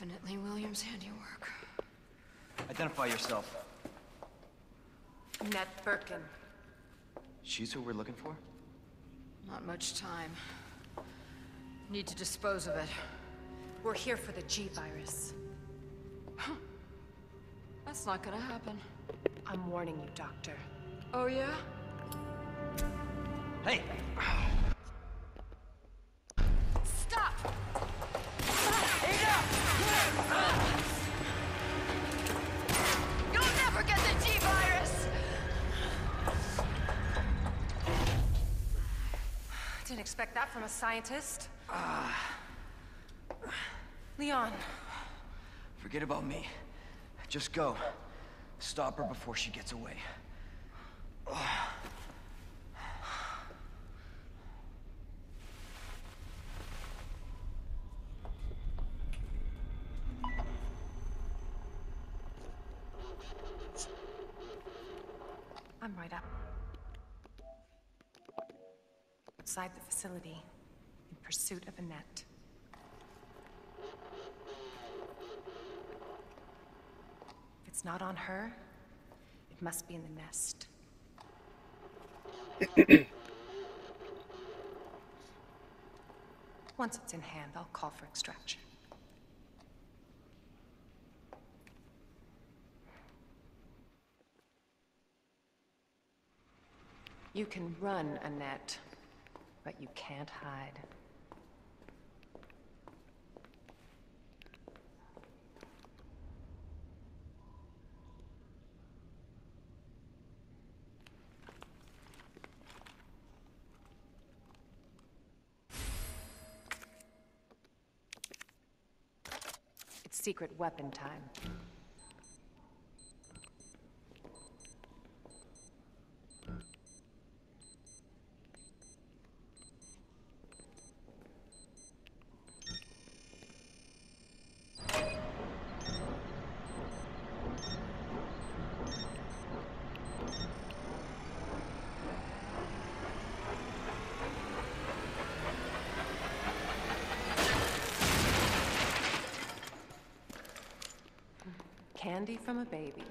Definitely William's handiwork. Identify yourself. Annette Birkin. She's who we're looking for? Not much time. Need to dispose of it. We're here for the G-Virus. Huh. That's not gonna happen. I'm warning you, Doctor. Oh, yeah? Hey! Didn't expect that from a scientist. Uh, Leon, Forget about me. Just go. Stop her before she gets away. I'm Outside the facility, in pursuit of Annette. If it's not on her, it must be in the nest. Once it's in hand, I'll call for extraction. You can run, Annette, but you can't hide. It's secret weapon time. Candy from a baby.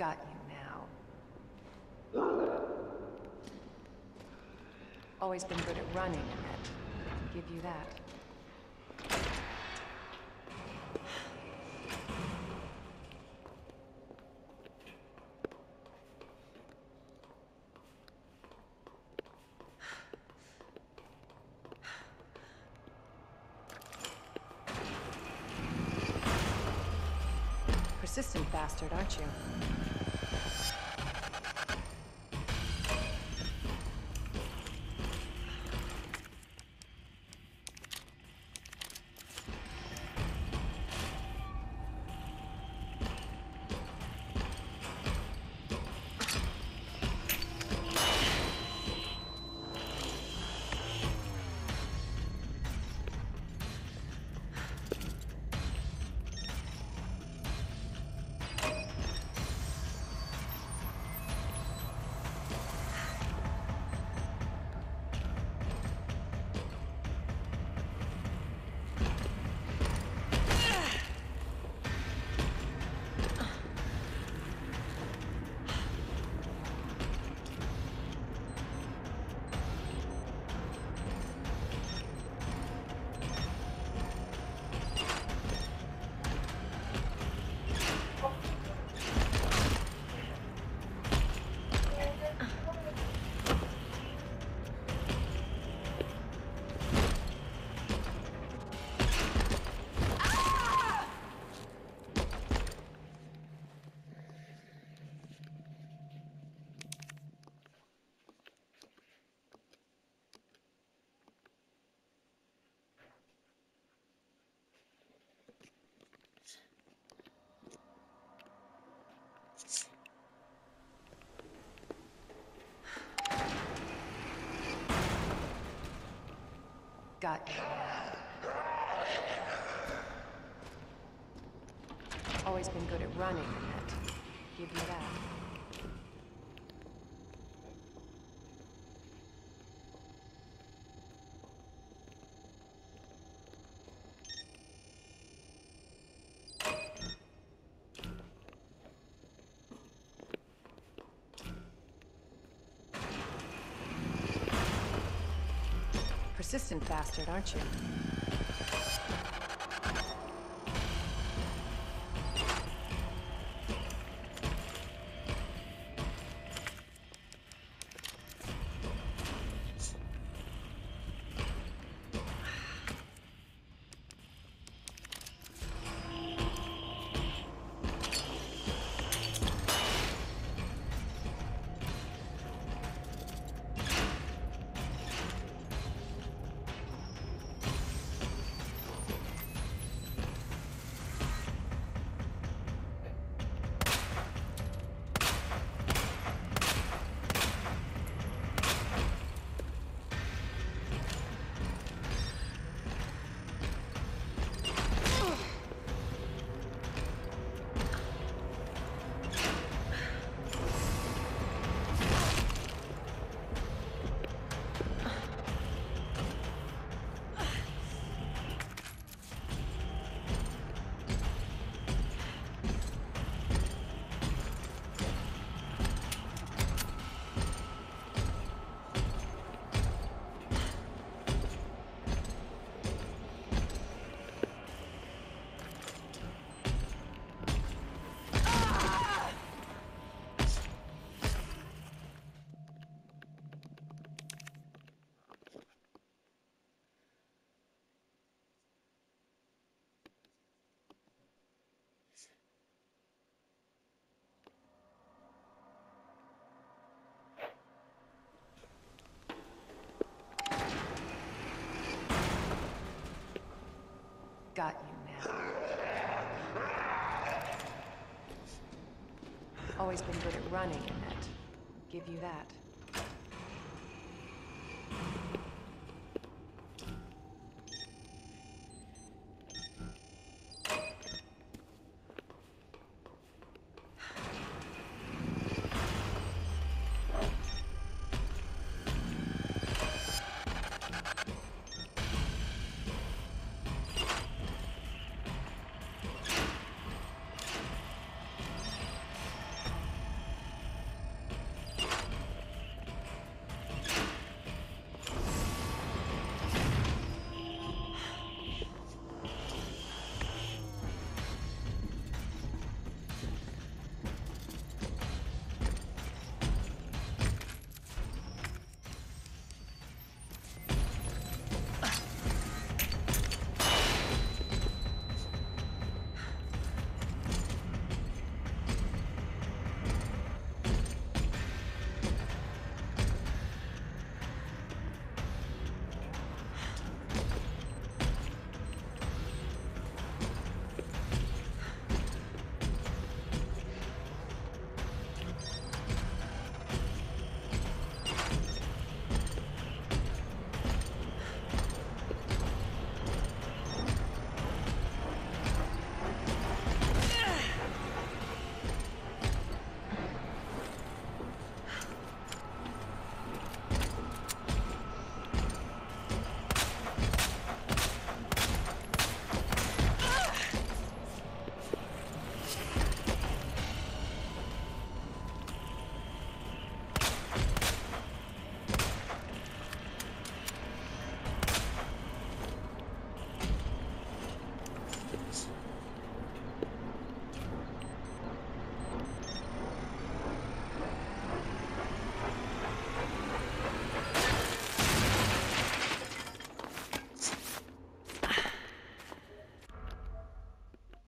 got you now. Always been good at running, Annette. Give you that. Persistent bastard, aren't you? Got you. Always been good at running, Annette. Give you that. Persistent bastard, aren't you? Got you now. Always been good at running, Annette. Give you that.